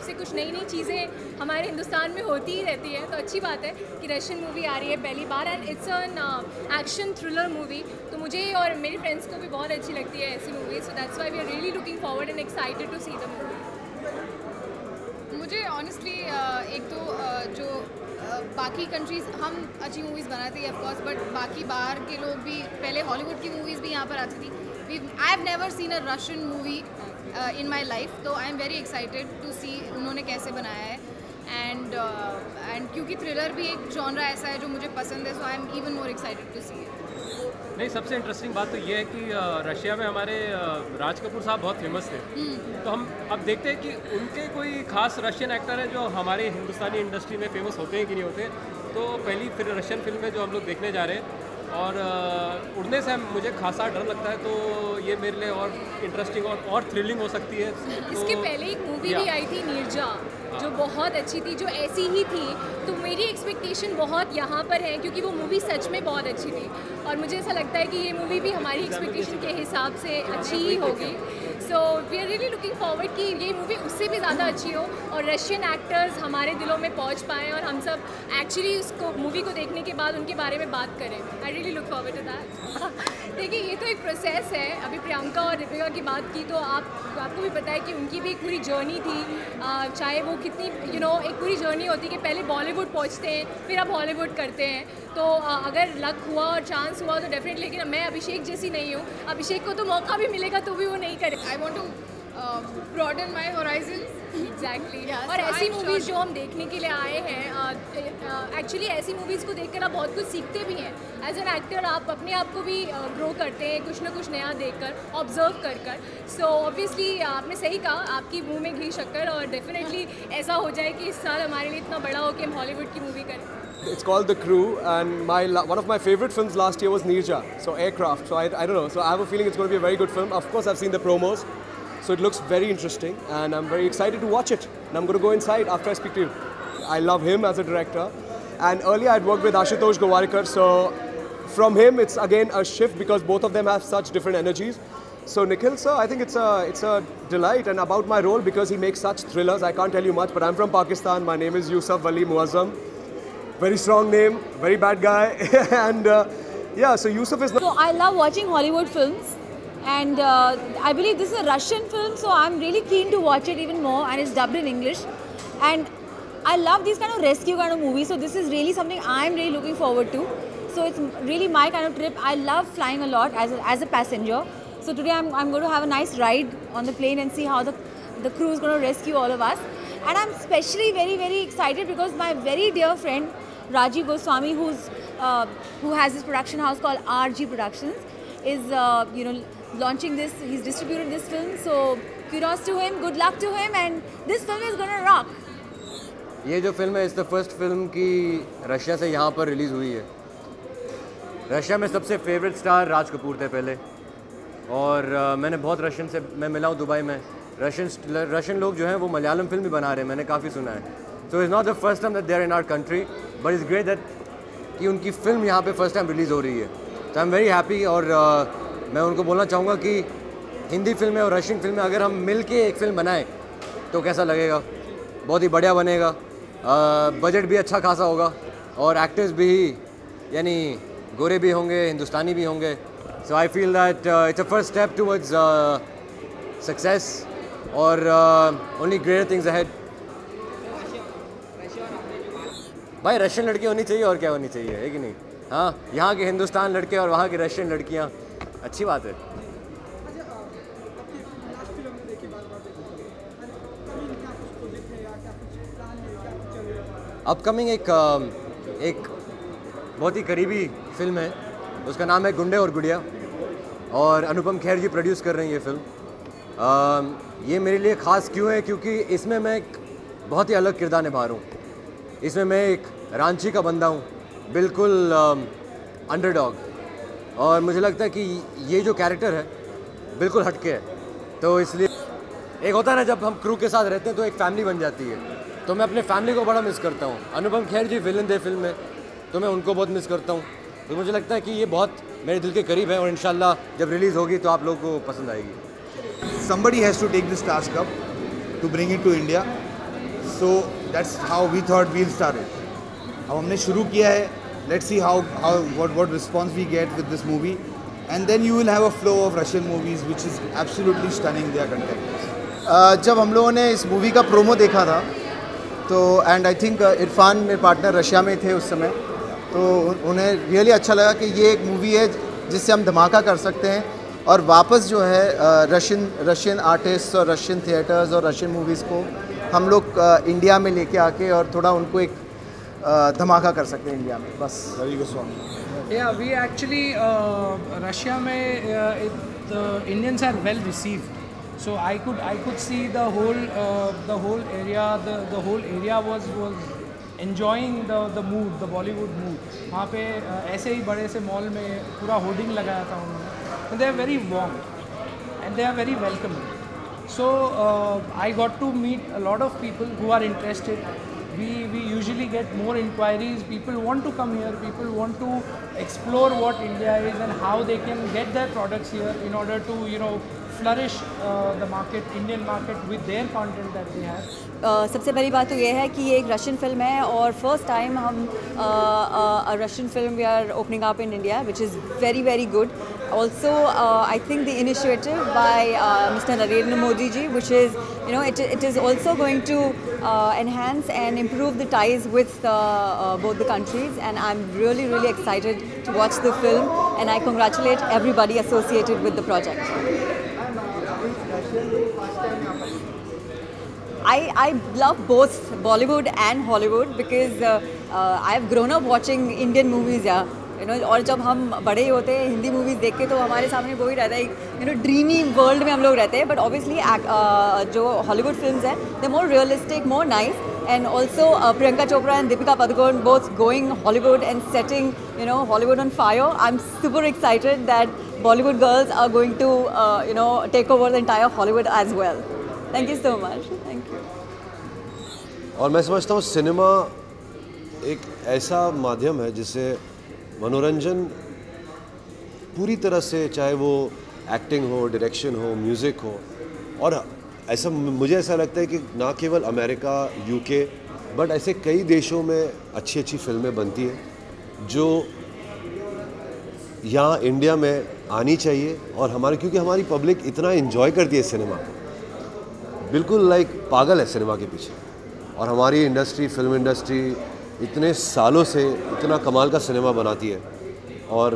जब से कुछ नई नई चीज़ें हमारे हिंदुस्तान में होती ही रहती है तो अच्छी बात है कि रशियन मूवी आ रही है पहली बार and it's an action thriller movie तो मुझे और मेरे फ्रेंड्स को भी बहुत अच्छी लगती है ऐसी movie so that's why we are really looking forward and excited to see the movie मुझे ऑनेस्टली एक तो uh, जो uh, बाकी कंट्रीज़ हम अच्छी मूवीज़ बनाते हैं ऑफकोर्स बट बाकी बाहर के लोग भी पहले हॉलीवुड की मूवीज़ भी यहाँ पर आती थी. I have never seen a Russian movie in my life तो I am very excited to see उन्होंने कैसे बनाया है. एंड एंड uh, क्योंकि थ्रिलर भी एक जॉनरा ऐसा है जो मुझे पसंद है so I am even more excited to see it नहीं सबसे इंटरेस्टिंग बात तो ये है कि रशिया में हमारे राज कपूर साहब बहुत फ़ेमस थे। हम्म। तो हम अब देखते हैं कि उनके कोई खास रशियन एक्टर हैं जो हमारे हिंदुस्तानी इंडस्ट्री में फ़ेमस होते हैं कि नहीं होते। तो पहली फिर रशियन फ़िल्म है जो हम लोग देखने जा रहे हैं। और उड़ने से मुझे खासा डर लगता है तो ये मेरे लिए और इंटरेस्टिंग और और थ्रिलिंग हो सकती है। तो, इसके पहले एक मूवी भी आई थी नीरजा जो बहुत अच्छी थी जो ऐसी ही थी। तो मेरी एक्सपेक्टेशन बहुत यहाँ पर है क्योंकि वो मूवी सच में बहुत अच्छी थी। और मुझे ऐसा लगता है कि ये मूवी भी हमारी एक्सपेक्टेशन के हिसाब से अच्छी ही होगी। So we are really looking forward कि ये मूवी उससे भी ज़्यादा अच्छी हो और रशियन एक्टर्स हमारे दिलों में पहुँच पाएँ और हम सब एक्चुअली उसको मूवी को देखने के बाद उनके बारे में बात करें। I really look forward to that देखिए ये तो एक प्रोसेस है। अभी प्रियंका और दीपिका की बात की तो आप आपको भी पता है कि उनकी भी एक पूरी जर्नी थी। चाहे वो कितनी यू you नो know, एक पूरी जर्नी होती है कि पहले बॉलीवुड पहुँचते हैं फिर आप हॉलीवुड करते हैं। तो अगर लक हुआ और चांस हुआ तो डेफिनेटली लेकिन मैं अभिषेक जैसी नहीं हूँ। अभिषेक को तो मौका भी मिलेगा तो भी वो नहीं करे I want to broaden my horizon exactly और ऐसी मूवीज़ जो हम देखने के लिए आए हैं एक्चुअली ऐसी मूवीज़ को देखकर आप बहुत कुछ सीखते भी हैं। एज एन एक्टर आप अपने आप को भी ग्रो करते हैं कुछ ना कुछ नया देखकर ऑब्ज़र्व कर कर। सो ऑब्वियसली आपने सही कहा आपकी मुँह में घी शक्कर और डेफिनेटली ऐसा हो जाए कि इस साल हमारे लिए इतना बड़ा हो कि हम हॉलीवुड की मूवी करें। It's called The Crew, and my one of my favorite films last year was Nirja, so aircraft. So I, I don't know. So I have a feeling it's going to be a very good film. Of course, I've seen the promos. So it looks very interesting and I'm very excited to watch it. And I'm going to go inside after I speak to you. I love him as a director. And earlier I'd worked with Ashutosh Gowarikar, so from him it's again a shift because both of them have such different energies. So Nikhil sir, I think it's a, it's a delight and about my role because he makes such thrillers, I can't tell you much, but I'm from Pakistan. My name is Yusuf Wali Muazzam. Very strong name, very bad guy. and uh, yeah, so Yusuf is... So I love watching Hollywood films and uh, I believe this is a Russian film, so I'm really keen to watch it even more, and it's dubbed in English. And I love these kind of rescue kind of movies, so this is really something I'm really looking forward to. So it's really my kind of trip. I love flying a lot as a, as a passenger. So today I'm, I'm going to have a nice ride on the plane and see how the, the crew is going to rescue all of us. And I'm especially very, very excited because my very dear friend Rajiv Goswami, who's, uh, who has this production house called RG Productions, is, uh, you know, launching this. He's distributed this film. So kudos to him, good luck to him, and this film is gonna rock. ये जो film है is the first film की Russia से यहाँ पर release हुई है Russia में सबसे फेवरेट स्टार राज कपूर थे पहले और uh, मैंने बहुत रशियन से मैं मिला हूँ दुबई में रशियन रशियन लोग जो हैं वो मलयालम फ़िल्म भी बना रहे हैं मैंने काफ़ी सुना है so is not the first time that there in our country but is great that कि उनकी फ़िल्म यहाँ पे फ़र्स्ट टाइम रिलीज़ हो रही है। तो आई एम वेरी हैप्पी और uh, मैं उनको बोलना चाहूँगा कि हिंदी फ़िल्में और रशियन फ़िल्में अगर हम मिल के एक फ़िल्म बनाएँ तो कैसा लगेगा? बहुत ही बढ़िया बनेगा। बजट भी अच्छा खासा होगा और एक्टर्स भी यानी गोरे भी होंगे हिंदुस्तानी भी होंगे। So I feel that it's a first step towards success और ओनली ग्रेटर थिंग्स अहेड भाई रशियन लड़की होनी चाहिए और क्या होनी चाहिए, है कि नहीं? हाँ यहाँ के हिंदुस्तान लड़के और वहाँ की रशियन लड़कियाँ। अच्छी बात है। अपकमिंग एक एक बहुत ही करीबी फ़िल्म है। उसका नाम है गुंडे और गुड़िया। और अनुपम खेर जी प्रोड्यूस कर रहे हैं ये फ़िल्म ये मेरे लिए ख़ास क्यों है? क्योंकि इसमें मैं एक बहुत ही अलग किरदार निभा रहा हूँ। इसमें मैं एक रांची का बंदा हूँ, बिल्कुल अंडरडॉग और मुझे लगता है कि ये जो कैरेक्टर है, बिल्कुल हटके है। तो इसलिए एक होता है ना, जब हम क्रू के साथ रहते हैं तो एक फैमिली बन जाती है। तो मैं अपने फैमिली को बड़ा मिस करता हूँ। अनुपम खेर जी विलन थे फ़िल्म में तो मैं उनको बहुत मिस करता हूँ। तो मुझे लगता है कि ये बहुत मेरे दिल के करीब है और इन जब रिलीज़ होगी तो आप लोगों को पसंद आएगी। Somebody has to take this task up to bring it to India. So that's how we thought we'll start अब हमने शुरू किया है। Let see how how what what response we get with this movie and then you will have a flow of Russian movies which is absolutely stunning their content जब हम लोगों ने इस मूवी का प्रोमो देखा था तो एंड आई थिंक इरफान मेरे पार्टनर रशिया में थे उस समय तो उन्हें रियली अच्छा लगा कि ये एक मूवी है जिससे हम धमाका कर सकते हैं। और वापस जो है रशियन रशियन आर्टिस्ट और रशियन थिएटर्स और रशियन मूवीज़ को हम लोग इंडिया में लेके आके और थोड़ा उनको एक धमाका कर सकते हैं इंडिया में बस। रवि गोस्वामी या वी एक्चुअली रशिया में Indians are well received so I could I could see the whole uh, the whole area the the whole area was was enjoying the the mood the Bollywood mood. वहाँ पे uh, ऐसे ही बड़े से mall में पूरा hoarding लगाया था उन्होंने। They are very warm and they are very welcoming so uh, I got to meet a lot of people who are interested. We, we usually get more inquiries. People want to come here. People want to explore what India is and how they can get their products here in order to you know flourish uh, the market, Indian market with their content that they have? Uh, सबसे पहली बात तो ये है कि ये एक Russian film है और फर्स्ट टाइम हम Russian film we are opening up in India which is very very good also uh, I think the initiative by uh, Mr. Narendra Modi ji which is you know it, it is also going to uh, enhance and improve the ties with both the countries and I'm really really excited to watch the film and I congratulate everybody associated with the project. I, I love both Bollywood and Hollywood because uh, uh, I've grown up watching Indian movies yeah. You know और जब हम बड़े होते हैं Hindi movies देख के तो हमारे सामने वही रहता है यू नो ड्रीमी वर्ल्ड में हम लोग रहते हैं बट ऑब्वियसली जो हॉलीवुड फिल्म हैं they more realistic more nice and also uh, Priyanka Chopra and Deepika Padukone both going Hollywood and setting you know Hollywood on fire. I'm super excited that Bollywood girls are going to uh, you know take over the entire Hollywood as well. Thank you so much. और मैं समझता हूँ cinema एक ऐसा माध्यम है जिससे मनोरंजन पूरी तरह से चाहे वो एक्टिंग हो डायरेक्शन हो म्यूज़िक हो, और ऐसा मुझे ऐसा लगता है कि ना केवल अमेरिका यूके बट ऐसे कई देशों में अच्छी अच्छी फ़िल्में बनती हैं जो यहाँ इंडिया में आनी चाहिए और हमारे, क्योंकि हमारी पब्लिक इतना इन्जॉय करती है सिनेमा को। बिल्कुल लाइक पागल है सिनेमा के पीछे। और हमारी इंडस्ट्री फ़िल्म इंडस्ट्री इतने सालों से इतना कमाल का सिनेमा बनाती है। और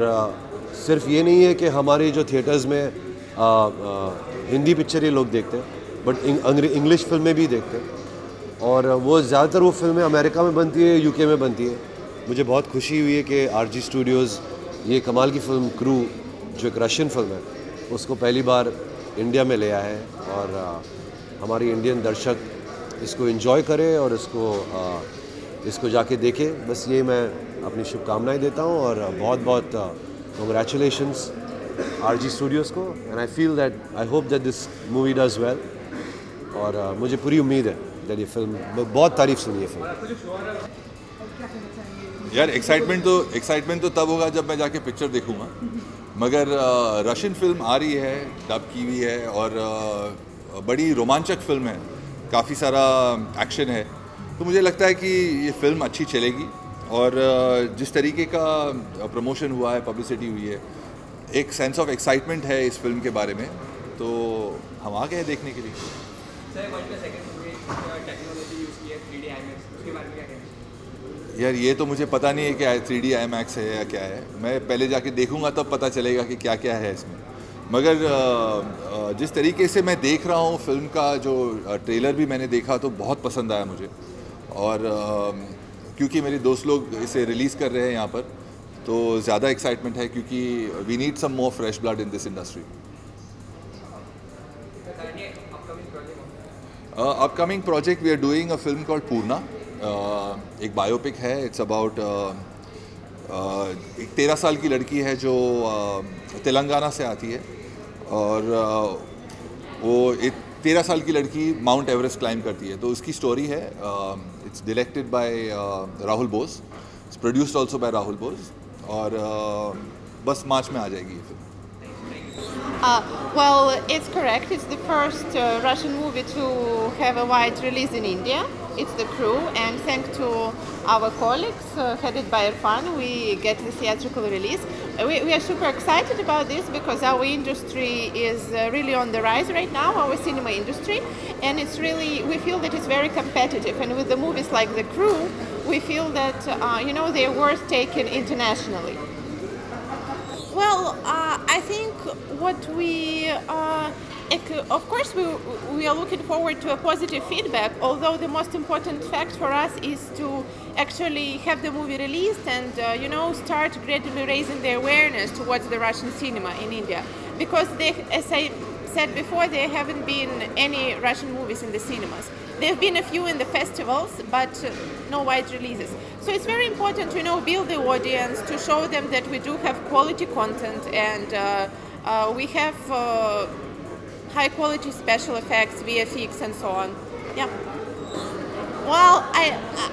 सिर्फ़ ये नहीं है कि हमारे जो थिएटर्स में आ, आ, हिंदी पिक्चर ये लोग देखते हैं बट इंग्लिश फ़िल्में भी देखते हैं। और वो ज़्यादातर वो फ़िल्में अमेरिका में बनती है यूके में बनती है। मुझे बहुत खुशी हुई है कि आर जी स्टूडियोज़ ये कमाल की फ़िल्म क्रू जो एक रशियन फ़िल्म है उसको पहली बार इंडिया में ले आया है। और आ, हमारी इंडियन दर्शक इसको इन्जॉय करे और इसको आ, इसको जाके देखे। बस ये मैं अपनी शुभकामनाएँ देता हूँ और बहुत बहुत कंग्रेचुलेशंस आर जी स्टूडियोज़ को। And I feel that I hope that this movie does well और uh, मुझे पूरी उम्मीद है दैट ये फ़िल्म बहुत तारीफ़ सुनी है फ़िल्म यार एक्साइटमेंट तो एक्साइटमेंट तो तब होगा जब मैं जाके पिक्चर देखूँगा। मगर रशियन फ़िल्म आ रही है डब की हुई है और आ, बड़ी रोमांचक फ़िल्म है। काफ़ी सारा एक्शन है। तो मुझे लगता है कि ये फ़िल्म अच्छी चलेगी और जिस तरीके का प्रमोशन हुआ है पब्लिसिटी हुई है एक सेंस ऑफ़ एक्साइटमेंट है इस फ़िल्म के बारे में। तो हम आ गए देखने के लिए। यार ये तो मुझे पता नहीं है कि थ्री डी आई मैक्स है या क्या है। मैं पहले जाके देखूँगा तब पता चलेगा कि क्या क्या है इसमें। मगर जिस तरीके से मैं देख रहा हूँ फ़िल्म का जो ट्रेलर भी मैंने देखा तो बहुत पसंद आया मुझे। और क्योंकि मेरे दोस्त लोग इसे रिलीज़ कर रहे हैं यहाँ पर तो ज़्यादा एक्साइटमेंट है क्योंकि we need some more fresh blood in this industry upcoming project we are doing a film called Purna एक बायोपिक है इट्स अबाउट एक तेरह साल की लड़की है जो तेलंगाना से आती है और वो एक तेरह साल की लड़की माउंट एवरेस्ट क्लाइम करती है तो उसकी स्टोरी है it's directed by Rahul Bose it's produced also by Rahul Bose और बस मार्च में आ जाएगी ये film Uh, well, it's correct. It's the first uh, Russian movie to have a wide release in India. It's the crew, and thanks to our colleagues uh, headed by Irfan, we get the theatrical release. Uh, We, we are super excited about this because our industry is uh, really on the rise right now, our cinema industry, and it's really, we feel that it's very competitive. And with the movies like The Crew, we feel that, uh, you know, they're worth taken internationally. Well, uh, I think what we, uh, of course, we, we are looking forward to a positive feedback. Although the most important fact for us is to actually have the movie released and uh, you know start gradually raising the awareness towards the Russian cinema in India, because they, as I said before, there haven't been any Russian movies in the cinemas. There have been a few in the festivals, but uh, no wide releases. So it's very important to you know build the audience to show them that we do have quality content and uh, uh, we have uh, high quality special effects, VFX, and so on. Yeah. Well, I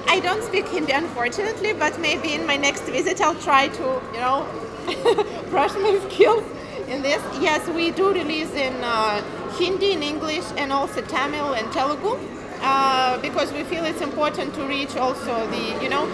I don't speak Hindi unfortunately, but maybe in my next visit I'll try to you know brush my skills in this. Yes, we do release in uh, Hindi, in English, and also Tamil and Telugu. Uh, because we feel it's important to reach also the, you know,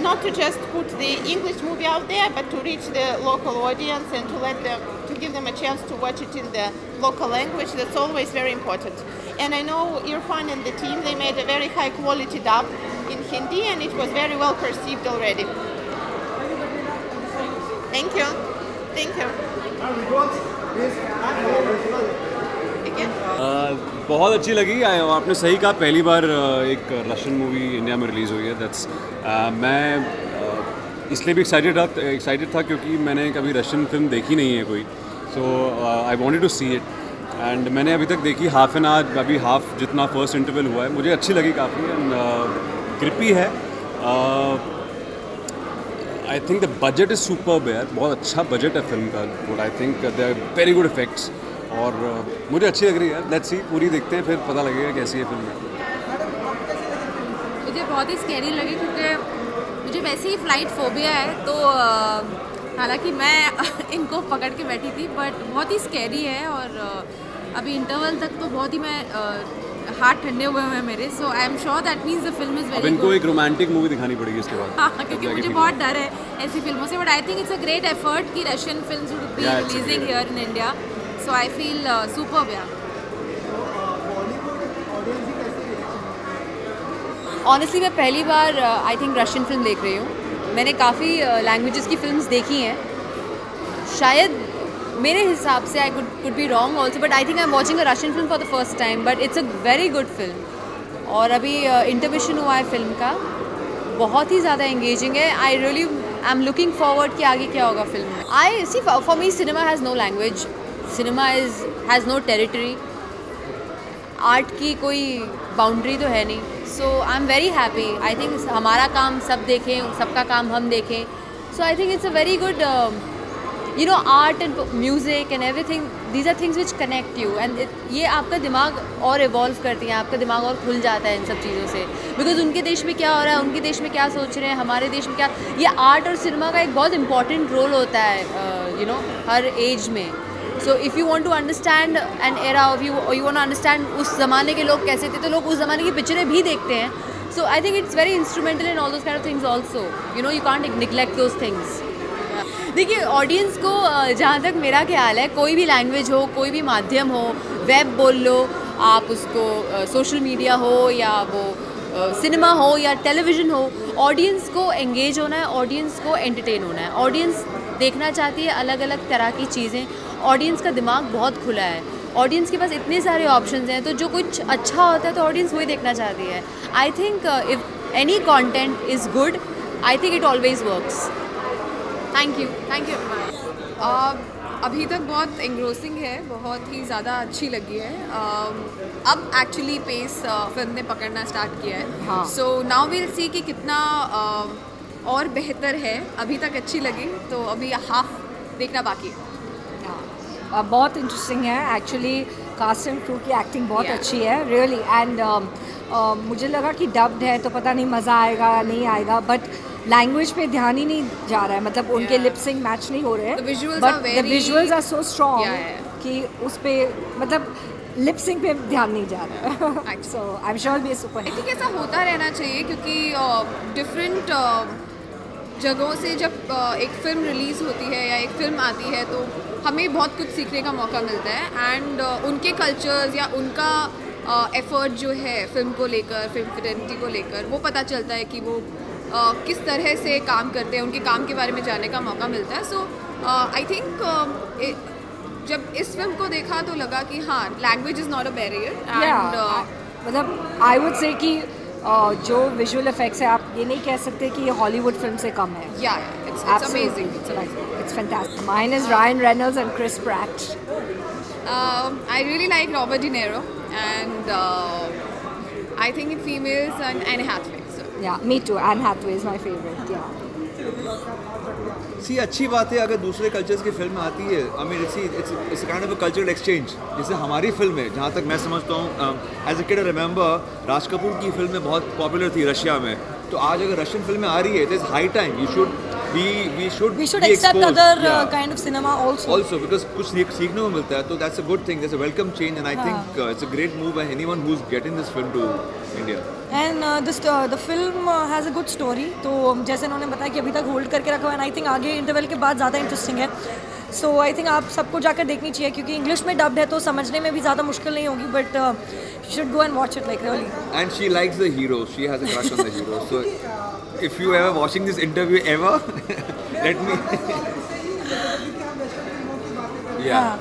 not to just put the English movie out there, but to reach the local audience and to let them, to give them a chance to watch it in the local language. That's always very important. And I know Irfan and the team, they made a very high quality dub in Hindi and it was very well perceived already. Thank you. Thank you. बहुत अच्छी लगी। आपने सही कहा, पहली बार एक Russian movie India में रिलीज़ हुई है। दैट्स मैं इसलिए भी एक्साइटेड था एक्साइटेड था क्योंकि मैंने कभी रशियन फ़िल्म देखी नहीं है कोई। So I wanted to see it and मैंने अभी तक देखी हाफ़ एन आवर अभी हाफ़ जितना फ़र्स्ट इंटरवल हुआ है। मुझे अच्छी लगी काफ़ी। एंड ग्रिपी है। I think the budget is super यार बहुत अच्छा बजट है फ़िल्म का। But I think they are very good effects और मुझे अच्छी लग रही है। लेट्स सी पूरी देखते हैं फिर पता लगेगा कैसी है फ़िल्म। मुझे बहुत ही स्कैरी लगी क्योंकि मुझे वैसे ही फ़्लाइट फोबिया है तो हालाँकि मैं इनको पकड़ के बैठी थी बट बहुत ही स्कैरी है और अभी इंटरवल तक तो बहुत ही मैं हाथ ठंडे हुए हुए हैं मेरे so I am sure that means the film is very इनको एक रोमांटिक मूवी दिखानी पड़ेगी इसके बाद। हाँ क्योंकि मुझे बहुत डर है ऐसी फ़िल्मों से but I think it's a great effort कि Russian film would be releasing here in India so I feel super या ऑनेस्टली मैं पहली बार आई थिंक रशियन फ़िल्म देख रही हूँ। मैंने काफ़ी लैंग्वेजेस की फिल्म्स देखी हैं। शायद मेरे हिसाब से I could be wrong also but I think I am watching a Russian film for the first time but it's a very good film और अभी इंटरविशन हुआ है फ़िल्म का। बहुत ही ज़्यादा एंगेजिंग है। I really I am looking forward कि आगे क्या होगा फ़िल्म में। I see for me cinema has no language cinema is has no territory art की कोई बाउंड्री तो है नहीं. So I am very happy I think हमारा काम सब देखें सबका काम हम देखें. So I think it's a very good you know art and music and everything these are things which connect you and ये आपका दिमाग और इवॉल्व करती हैं. आपका दिमाग और खुल जाता है इन सब चीज़ों से. बिकॉज़ उनके देश में क्या हो रहा है? उनके देश में क्या सोच रहे हैं? हमारे देश में क्या? ये आर्ट और सिनेमा का एक बहुत इंपॉर्टेंट रोल होता है you uh, know you know, हर एज में. So if you want to understand an era of you you want understand उस ज़माने के लोग कैसे थे तो लोग उस ज़माने की पिक्चरें भी देखते हैं। So I think it's very instrumental in all those kind of things also you know you can't neglect those things देखिए ऑडियंस को जहाँ तक मेरा ख्याल है कोई भी लैंग्वेज हो कोई भी माध्यम हो वेब बोल लो आप उसको सोशल uh, मीडिया हो या वो सिनेमा uh, हो या टेलीविज़न हो ऑडियंस को एंगेज होना है ऑडियंस को एंटरटेन होना है। ऑडियंस देखना चाहती है अलग अलग तरह की चीज़ें ऑडियंस का दिमाग बहुत खुला है। ऑडियंस के पास इतने सारे ऑप्शंस हैं तो जो कुछ अच्छा होता है तो ऑडियंस वही देखना चाहती है। I think if any content is good I think it always works thank you thank you अभी तक बहुत एंग्रोसिंग है बहुत ही ज़्यादा अच्छी लगी है। Um, अब एक्चुअली पेस फ़िल्म ने पकड़ना स्टार्ट किया है। सो नाउ विल सी कि कितना uh, और बेहतर है। अभी तक अच्छी लगी तो अभी हाफ़ देखना बाकी है। Uh, बहुत इंटरेस्टिंग है एक्चुअली एंड क्रू की एक्टिंग बहुत Yeah. अच्छी है रियली really. एंड मुझे लगा कि डब्ड है तो पता नहीं मज़ा आएगा नहीं आएगा बट लैंग्वेज पे ध्यान ही नहीं जा रहा है मतलब yeah. उनके लिपसिंग मैच नहीं हो रहे हैं but the visuals are so strong. कि उस पर मतलब लिप सिंक पे ध्यान नहीं जा रहा है so I am sure be super I think ऐसा होता रहना चाहिए क्योंकि डिफरेंट uh, uh, जगहों से जब uh, एक फ़िल्म रिलीज़ होती है या एक फ़िल्म आती है तो हमें बहुत कुछ सीखने का मौका मिलता है एंड uh, उनके कल्चर्स या उनका एफर्ट uh, जो है फ़िल्म को लेकर फ़िल्म फिडेंटी को लेकर वो पता चलता है कि वो uh, किस तरह से काम करते हैं उनके काम के बारे में जानने का मौका मिलता है। सो आई थिंक जब इस फ़िल्म को देखा तो लगा कि हाँ language is not a barrier and मतलब आई वुड से कि uh, जो विजुअल इफेक्ट्स है आप ये नहीं कह सकते कि ये हॉलीवुड फ़िल्म से कम है। Yeah it's it's amazing it's fantastic mine is Ryan Reynolds and Chris Pratt I really like Robert De Niro and I think in females and Anne Hathaway Yeah, me too. Anne Hathaway is my favorite. Yeah. See अच्छी बात है अगर दूसरे cultures की film आती है। I mean it's it's it's kind of a cultural exchange जैसे हमारी फ़िल्म है जहाँ तक मैं समझता हूँ as a kid remember Raj Kapoor की फ़िल्में बहुत पॉपुलर थी रशिया में। तो आज अगर रशियन फ़िल्में आ रही है it is high time you should we we should we should accept exposed. other yeah. uh, kind of cinema also also because कुछ सीखने को मिलता है तो that's a good thing there's a welcome change and I हाँ. think uh, it's a great move by anyone who's getting this film to India and this the film has a good story तो जैसे इन्होंने बताया कि अभी तक hold करके रखा हुआ है आई थिंक आगे इंटरवल के बाद ज़्यादा इंटरेस्टिंग है सो आई थिंक आप सबको जाकर देखनी चाहिए क्योंकि इंग्लिश में डब्ड है तो समझने में भी ज़्यादा मुश्किल नहीं होगी but should go and watch it like really and she likes the hero she has a crush on the hero so if you ever watching this interview ever let me. Yeah.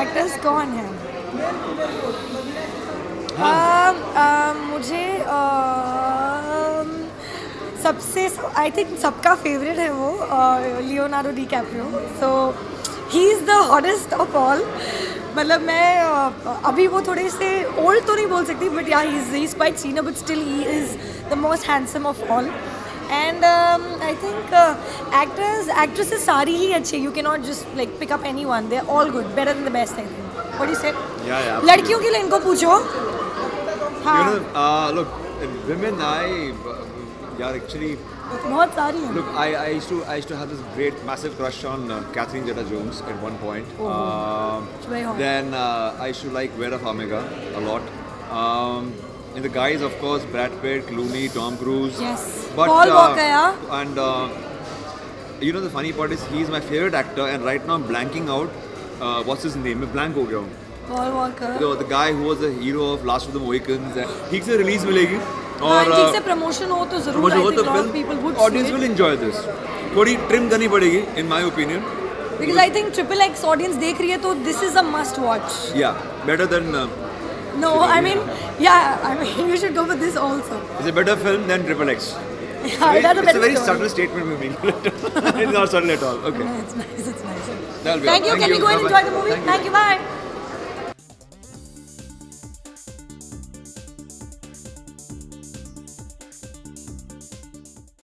Actors कौन हैं? um, um, मुझे um, सबसे I think सबका favourite है वो Leonardo DiCaprio so he is the honest of all मतलब मैं अभी वो थोड़े से ओल्ड तो नहीं बोल सकती but yeah he is quite senior but still he is the most handsome of all and I think actors actresses सारी ही अच्छी you can not just like pick up any one they are all good better than the best I think what you say लड़कियों के लिए इनको पूछो। हाँ। women I uh, yeah actually बहुत सारी हैं Look, I, I used to I used to have this great massive crush on uh, Catherine Zeta-Jones at one point. Oh. Um, It's very hot. then uh, I used to like Vera Farmiga a lot. Um, and the guys, of course, Brad Pitt, Clooney, Tom Cruise. Yes. But, Paul uh, Walker, yeah. And uh, you know the funny part is he's my favorite actor, and right now I'm blanking out. Uh, what's his name? मैं blank हो गया हूँ. Paul Walker The, the guy who was the hero of Last of the Mohicans. uh, ठीक से release मिलेगी. हाँ ठीक uh, से प्रमोशन हो तो ज़रूर हो थिंक तो audience will enjoy this. थोड़ी ट्रिम करनी पड़ेगी in my opinion. Because I think triple X audience देख रही है तो this is a must watch better than. Uh, no I mean yeah I mean you should go with this also it's a better film than Triple X. It's, Yeah, it very, has a it's a better very story. subtle statement we're making. it's not subtle at all. Okay. It's nice, it's nice. That'll be all. Thank you. Can we go and Bye-bye. enjoy the movie? Thank you. Thank you. Bye.